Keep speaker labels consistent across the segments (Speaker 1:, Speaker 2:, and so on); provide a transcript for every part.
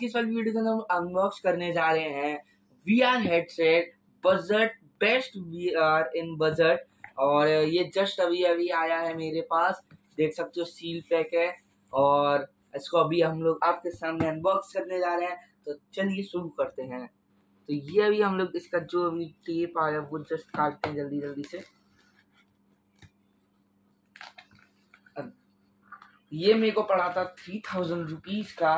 Speaker 1: की इस वाली वीडियो के अंदर हम अनबॉक्स करने जा रहे हैं. V R headset budget best V R in budget और ये जस्ट अभी अभी आया है मेरे पास. देख सकते हो सील पैक है. और इसको अभी हम लोग आपके सामने अनबॉक्स करने जा रहे हैं. तो चलिए शुरू करते हैं. तो ये अभी हम लोग इसका जो अभी टेप आया वो जस्ट काटते हैं जल्दी जल्दी से. ये मेरे को पड़ा था थ्री थाउज़ेंड रुपीज़ का.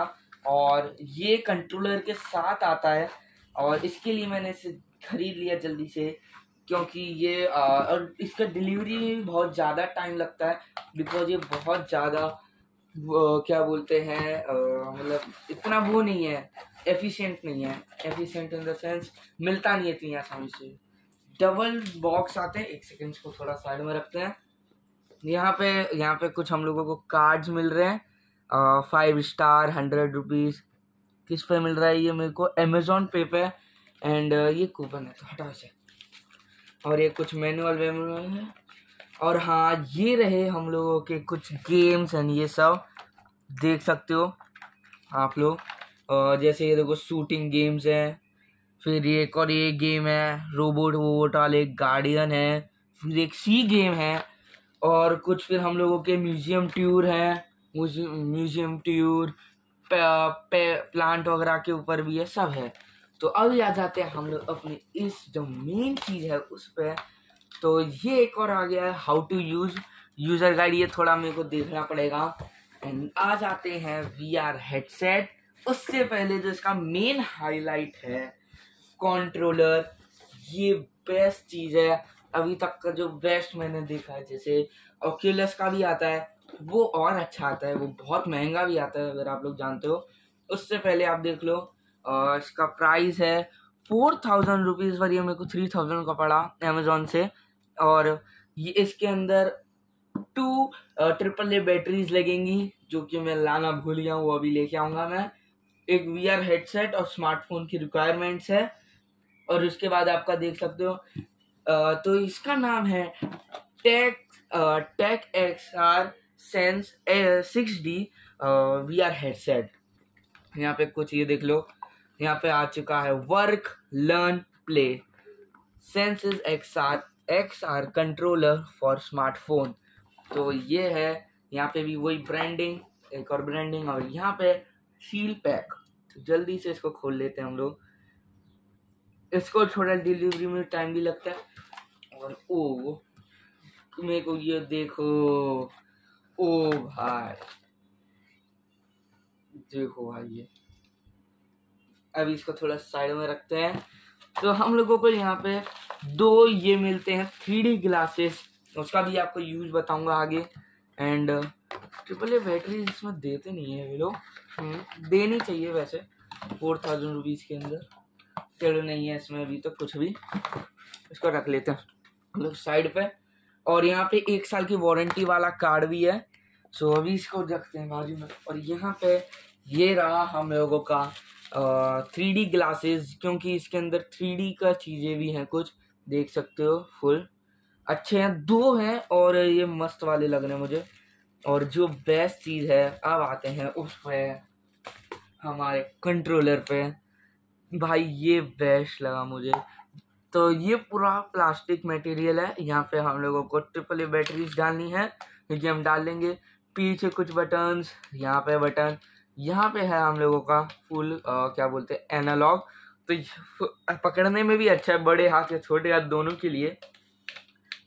Speaker 1: और ये कंट्रोलर के साथ आता है और इसके लिए मैंने इसे खरीद लिया जल्दी से क्योंकि ये आ, और इसका डिलीवरी में बहुत ज़्यादा टाइम लगता है बिकॉज़ ये बहुत ज़्यादा क्या बोलते हैं मतलब इतना वो नहीं है एफिशिएंट नहीं है एफिशिएंट इन द सेंस मिलता नहीं है इतनी आसानी से। डबल बॉक्स आते हैं एक सेकेंड को थोड़ा साइड में रखते हैं। यहाँ पे यहाँ पे कुछ हम लोगों को कार्ड्स मिल रहे हैं। फाइव स्टार हंड्रेड रुपीज़ किस पे मिल रहा है ये मेरे को? अमेजोन पे पे एंड ये कूपन है तो हटा से और ये कुछ मैनुअल वैनुअल है। और हाँ ये रहे हम लोगों के कुछ गेम्स एंड ये सब। देख सकते हो आप लोग। और जैसे ये देखो शूटिंग गेम्स हैं। फिर एक और ये गेम है रोबोट वोबोट वाले गार्डियन है। फिर एक सी गेम है। और कुछ फिर हम लोगों के म्यूज़ियम टूर हैं। म्यूज़ियम ट्यूर प्लांट वगैरह के ऊपर भी है सब है। तो अब आ जाते हैं हम लोग अपनी इस जो मेन चीज़ है उस पर तो ये एक और आ गया है how to use user guide ये थोड़ा मेरे को देखना पड़ेगा। एंड आ जाते हैं वी आर हेडसेट उससे पहले जो इसका मेन हाईलाइट है कंट्रोलर ये बेस्ट चीज़ है। अभी तक का जो बेस्ट मैंने देखा है, जैसे ऑक्यूलस का भी आता है। वो और अच्छा आता है वो बहुत महँगा भी आता है अगर आप लोग जानते हो। उससे पहले आप देख लो आ, इसका प्राइस है फोर थाउज़ेंड रुपीज़ पर ये मेरे को थ्री थाउज़ेंड का पड़ा अमेजोन से। और ये इसके अंदर टू ट्रिपल ए बैटरीज लगेंगी जो कि मैं लाना भूल गया हूँ वो अभी लेके आऊँगा मैं। एक वी आर हेडसेट और स्मार्टफ़ोन की रिक्वायरमेंट्स है। और उसके बाद आपका देख सकते हो तो इसका नाम है tech tech X R sense six D V R headset यहाँ पे कुछ ये देख लो। यहाँ पे आ चुका है work learn play sense is X R X R controller for smartphone तो ये है, यहाँ पे भी वही ब्रांडिंग एक और ब्रांडिंग और यहाँ पे सील पैक तो जल्दी से इसको खोल लेते हैं हम लोग। इसको थोड़ा डिलीवरी में टाइम भी लगता है। और ओ मेरे को ये देखो। ओ भाई। देखो भाई ये। अभी इसको थोड़ा साइड में रखते हैं। तो हम लोगों को यहाँ पे दो ये मिलते हैं थ्री डी ग्लासेस उसका भी आपको यूज़ बताऊँगा आगे। एंड ट्रिपल ए बैटरी इसमें देते नहीं है ये लोग। हम्म, देनी चाहिए वैसे। फोर थाउज़ेंड रुपीज़ के अंदर। चलो नहीं है इसमें अभी तो कुछ भी। इसको रख लेते हैं लोग साइड पे। और यहाँ पे एक साल की वारंटी वाला कार्ड भी है। सो अभी इसको रखते हैं बाजू में। और यहाँ पे ये रहा हम लोगों का थ्री डी ग्लासेस क्योंकि इसके अंदर थ्री डी का चीज़ें भी हैं कुछ। देख सकते हो फुल अच्छे हैं, दो हैं और ये मस्त वाले लग रहे हैं मुझे। और जो बेस्ट चीज़ है, अब आते हैं उस पे, हमारे कंट्रोलर पे। भाई, ये बेस्ट लगा मुझे। तो ये पूरा प्लास्टिक मटेरियल है। यहाँ पे हम लोगों को ट्रिपल ए बैटरीज डालनी है, क्योंकि हम डाल लेंगे। पीछे कुछ बटन्स यहाँ पे बटन यहाँ पे है हम लोगों का फुल आ, क्या बोलते हैं एनालॉग तो पकड़ने में भी अच्छा है बड़े हाथ या छोटे हाथ दोनों के लिए।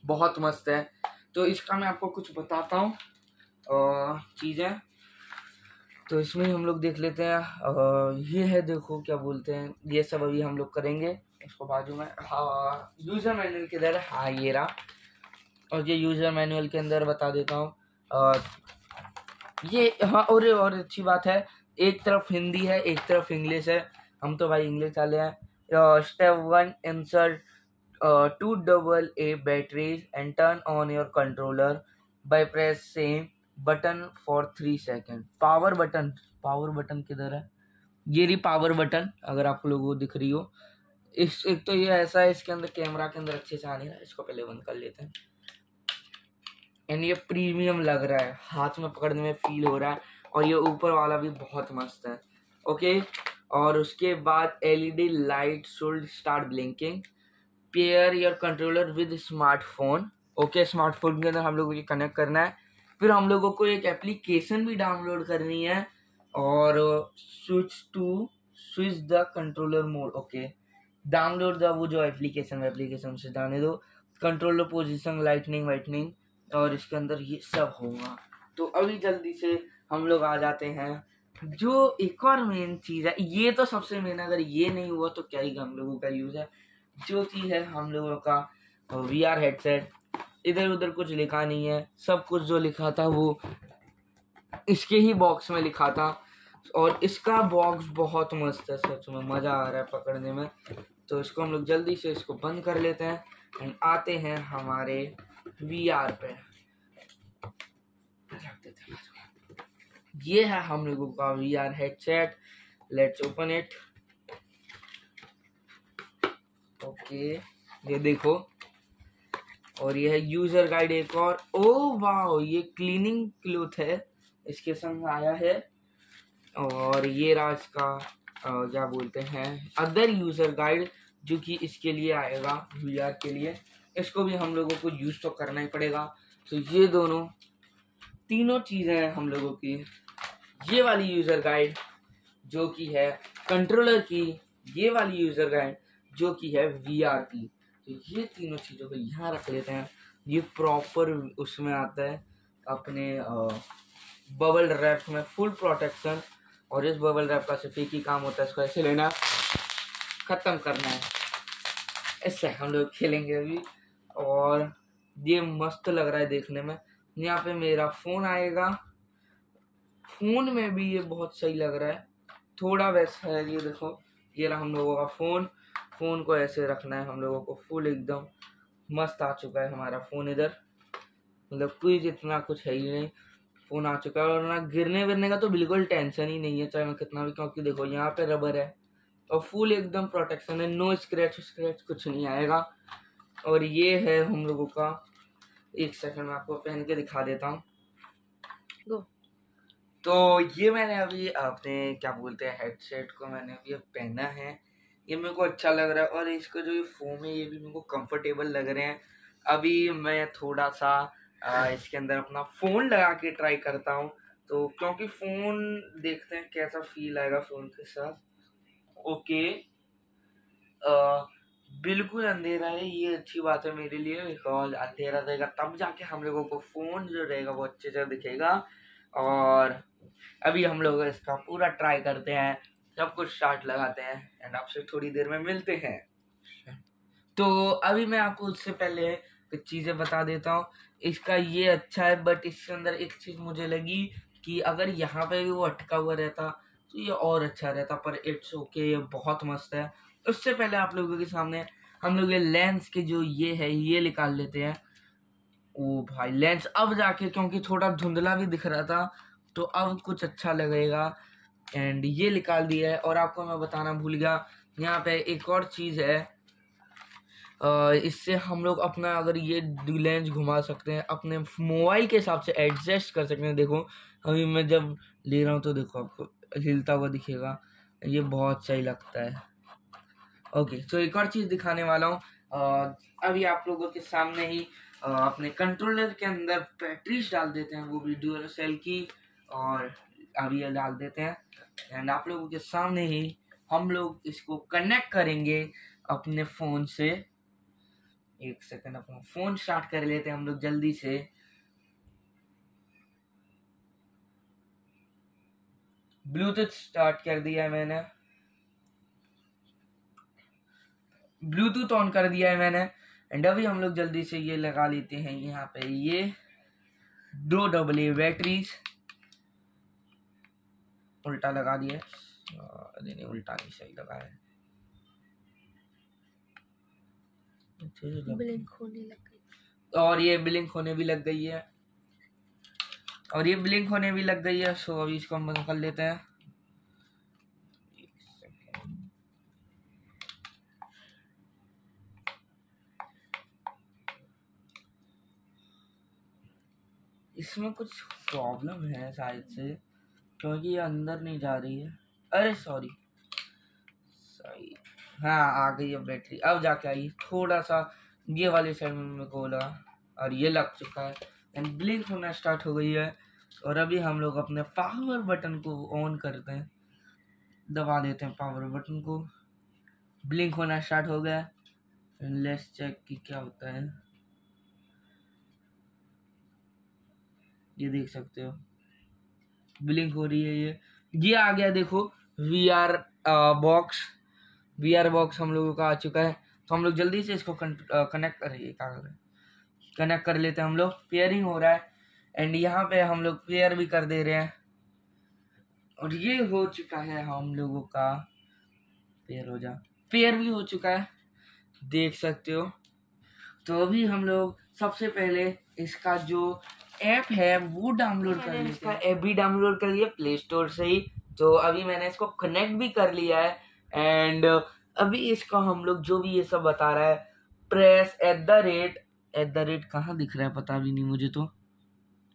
Speaker 1: बहुत मस्त है। तो इसका मैं आपको कुछ बताता हूँ चीज़ें। तो इसमें हम लोग देख लेते हैं ये है देखो क्या बोलते हैं ये सब अभी हम लोग करेंगे। इसको बाजू में हाँ यूज़र मैनुअल के अंदर हाँ ये रहा। और ये यूज़र मैनुअल के अंदर बता देता हूँ। ये हाँ और और अच्छी बात है, एक तरफ़ हिंदी है, एक तरफ़ इंग्लिश है। हम तो भाई इंग्लिश वाले हैं। Step one insert two double A batteries and turn on your controller by press same button for three second power button power button किधर है? ये रही पावर बटन अगर आप लोगों को दिख रही हो। इस, एक तो ये ऐसा है, इसके अंदर कैमरा के अंदर अच्छे से आ नहीं रहा, इसको पहले बंद कर लेते हैं। एंड ये प्रीमियम लग रहा है। हाथ में पकड़ने में फील हो रहा है। और ये ऊपर वाला भी बहुत मस्त है। ओके और उसके बाद LED light should start blinking pair your controller with smartphone okay smartphone के अंदर हम लोगों को ये कनेक्ट करना है। फिर हम लोगों को एक एप्लीकेशन भी डाउनलोड करनी है। और switch to switch the controller mode okay download the वो जो एप्लीकेशन एप्लीकेशन से जाने दो। कंट्रोलर पोजिशन लाइटनिंग वाइटनिंग और इसके अंदर ये सब होगा। तो अभी जल्दी से हम लोग आ जाते हैं। जो एक और मेन चीज़ है, ये तो सबसे मेन अगर ये नहीं हुआ तो क्या ही हम लोगों का यूज़ है। जो चीज़ है, हम लोगों का वी आर हेडसेट इधर उधर कुछ लिखा नहीं है। सब कुछ जो लिखा था वो इसके ही बॉक्स में लिखा था। और इसका बॉक्स बहुत मस्त है, सच में मज़ा आ रहा है पकड़ने में। तो इसको हम लोग जल्दी से इसको बंद कर लेते हैं। एंड आते हैं हमारे वी आर पे। ये है हम लोगों का V R headset let's open it okay ये देखो। और ये है यूज़र गाइड एक और। ओ वाह ये क्लीनिंग क्लोथ है। इसके संग आया है। और ये राज का क्या बोलते हैं अदर यूज़र गाइड जो कि इसके लिए आएगा वीआर के लिए। इसको भी हम लोगों को यूज़ तो करना ही पड़ेगा। तो ये दोनों तीनों चीज़ें हैं हम लोगों की। ये वाली यूज़र गाइड जो कि है कंट्रोलर की, ये वाली यूज़र गाइड जो कि है वीआर की। तो ये तीनों चीज़ों को यहाँ रख लेते हैं। ये प्रॉपर उसमें आता है अपने बबल रैप में फुल प्रोटेक्शन और इस बबल रैप का सिर्फ़ एक ही काम होता है, इसको ऐसे लेना, ख़त्म करना है। ऐसे हम लोग खेलेंगे अभी। और ये मस्त लग रहा है देखने में। यहाँ पे मेरा फ़ोन आएगा। फ़ोन में भी ये बहुत सही लग रहा है। थोड़ा वैसा है ये देखो। ये रहा हम लोगों का फ़ोन फ़ोन को ऐसे रखना है हम लोगों को फुल एकदम मस्त आ चुका है हमारा फ़ोन इधर। मतलब कोई जितना कुछ है ही नहीं। फ़ोन आ चुका है और ना गिरने विरने का तो बिल्कुल टेंशन ही नहीं है, चाहे मैं कितना भी क्योंकि देखो यहाँ पे रबर है। और फुल एकदम प्रोटेक्शन है। नो स्क्रैच स्क्रैच कुछ नहीं आएगा। और ये है हम लोगों का एक सेकंड में आपको पहन के दिखा देता हूँ। तो ये मैंने अभी अपने क्या बोलते हैं हेडसेट को मैंने अभी पहना है। ये मेरे को अच्छा लग रहा है और इसका जो ये फोम है ये भी मेरे को कंफर्टेबल लग रहे हैं। अभी मैं थोड़ा सा आ, इसके अंदर अपना फ़ोन लगा के ट्राई करता हूँ। तो क्योंकि फ़ोन देखते हैं कैसा फील आएगा फ़ोन के साथ। ओके आ, बिल्कुल अंधेरा है, ये अच्छी बात है मेरे लिए बिकॉज़ अंधेरा रहेगा, तब जाके हम लोगों को फ़ोन जो रहेगा वो अच्छे से दिखेगा। और अभी हम लोग इसका पूरा ट्राई करते हैं, सब कुछ स्टार्ट लगाते हैं एंड आपसे थोड़ी देर में मिलते हैं। तो अभी मैं आपको उससे पहले कुछ चीज़ें बता देता हूँ। इसका ये अच्छा है बट इसके अंदर एक चीज़ मुझे लगी कि अगर यहाँ पे भी वो अटका हुआ रहता तो ये और अच्छा रहता, पर इट्स ओके ये बहुत मस्त है। उससे पहले आप लोगों के सामने हम लोग ये लेंस के जो ये है, ये निकाल लेते हैं। ओ भाई लेंस अब जाके, क्योंकि थोड़ा धुंधला भी दिख रहा था तो अब कुछ अच्छा लगेगा। एंड ये निकाल दिया है, और आपको मैं बताना भूल गया। यहाँ पे एक और चीज़ है। इससे हम लोग अपना अगर ये लेंस घुमा सकते हैं, अपने मोबाइल के हिसाब से एडजस्ट कर सकते हैं। देखो, अभी मैं जब ले रहा हूँ तो देखो आपको, हिलता हुआ दिखेगा। ये बहुत सही लगता है। ओके तो एक और चीज़ दिखाने वाला हूँ। अभी आप लोगों के सामने ही अपने कंट्रोलर के अंदर बैटरीज डाल देते हैं, वो भी वीडियो सेल की, और अभी ये डाल देते हैं। एंड आप लोगों के सामने ही हम लोग इसको कनेक्ट करेंगे अपने फ़ोन से। एक सेकंड अपना फ़ोन स्टार्ट कर लेते हैं हम लोग जल्दी से। ब्लूटूथ स्टार्ट कर दिया है मैंने। ब्लूटूथ ऑन कर दिया है मैंने। एंड अभी हम लोग जल्दी से ये लगा लेते हैं यहाँ पे ये दो डबल ए बैटरीज उल्टा लगा दिया अरे नहीं उल्टा नहीं सही लगा है। ब्लिंक होने लग गई। और ये ब्लिंक होने भी लग गई है। और ये ब्लिंक होने भी लग गई है सो अभी इसको हम बंद कर लेते हैं। इसमें कुछ प्रॉब्लम है शायद से, क्योंकि ये अंदर नहीं जा रही है। अरे सॉरी सही। हाँ आ गई अब बैटरी अब जाके आई। थोड़ा सा ये वाले साइड में मेरे को लगा और ये लग चुका है। एंड ब्लिंक होना स्टार्ट हो गई है, और अभी हम लोग अपने पावर बटन को ऑन करते हैं। दबा देते हैं पावर बटन को। ब्लिंक होना स्टार्ट हो गया। लेट्स चेक कि क्या होता है। ये देख सकते हो। ब्लिंक हो रही है ये। ये आ गया देखो V R box V R box हम लोगों का आ चुका है। तो हम लोग जल्दी से इसको कनेक्ट करेंगे क्या कनेक्ट कर लेते हैं हम लोग। पेयरिंग हो रहा है। एंड यहाँ पे हम लोग पेयर भी कर दे रहे हैं। और ये हो चुका है हम लोगों का। पेयर हो जा। पेयर भी हो चुका है। देख सकते हो। तो अभी हम लोग सबसे पहले इसका जो ऐप है वो डाउनलोड कर लिया इसका ऐप भी डाउनलोड कर लिया प्ले स्टोर से ही। तो अभी मैंने इसको कनेक्ट भी कर लिया है। एंड अभी इसका हम लोग जो भी ये सब बता रहा है press at the rate at the rate कहाँ दिख रहा है पता भी नहीं मुझे तो।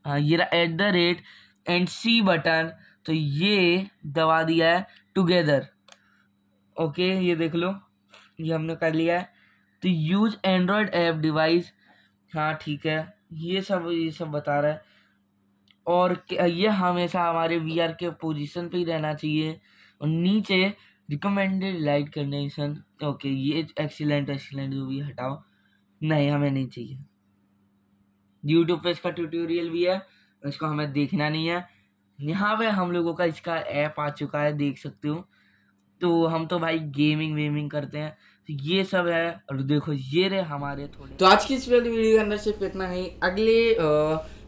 Speaker 1: हाँ ये रहा at the rate and C button तो ये दबा दिया है टुगेदर ओके ये देख लो ये हमने कर लिया है। तो यूज़ एंड्रॉयड ऐप डिवाइस हाँ ठीक है। ये सब ये सब बता रहा है। और ये हमेशा हमारे वी आर के पोजीशन पे ही रहना चाहिए। और नीचे रिकमेंडेड लाइट कंडीशन ओके ये एक्सीलेंट एक्सीलेंट जो भी हटाओ। नहीं, हमें नहीं चाहिए। यूट्यूब पे इसका ट्यूटोरियल भी है, इसको हमें देखना नहीं है। यहाँ पे हम लोगों का इसका ऐप आ चुका है, देख सकते हो। तो हम तो भाई गेमिंग वेमिंग करते हैं। तो ये सब है और देखो ये रहे हमारे थोड़े। तो आज की इस वीडियो के अंदर सिर्फ़ इतना ही। अगले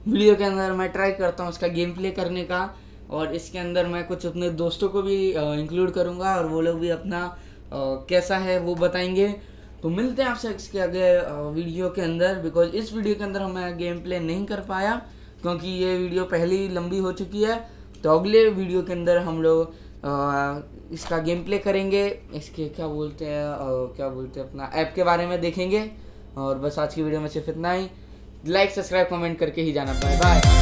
Speaker 1: वीडियो के अंदर मैं ट्राई करता हूँ उसका गेम प्ले करने का और इसके अंदर मैं कुछ अपने दोस्तों को भी इंक्लूड करूँगा और वो लोग भी अपना कैसा है वो बताएँगे। तो मिलते हैं आपसे इसके आगे वीडियो के अंदर बिकॉज़ इस वीडियो के अंदर मैं गेम प्ले नहीं कर पाया क्योंकि ये वीडियो पहले ही लंबी हो चुकी है। तो अगले वीडियो के अंदर हम लोग इसका गेम प्ले करेंगे, इसके क्या बोलते हैं क्या बोलते हैं अपना ऐप के बारे में देखेंगे, और बस आज की वीडियो में सिर्फ़ इतना ही। लाइक सब्सक्राइब कमेंट करके ही जाना। Bye bye